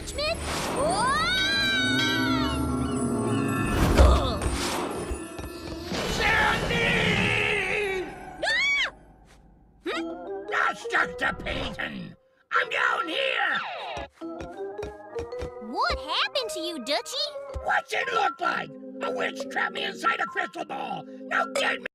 judgment? Whoa! Sandy! Ah! Hm? That's Dr. Payton! I'm down here! What happened to you, Dutchie? What's it look like? A witch trapped me inside a crystal ball! Now get me!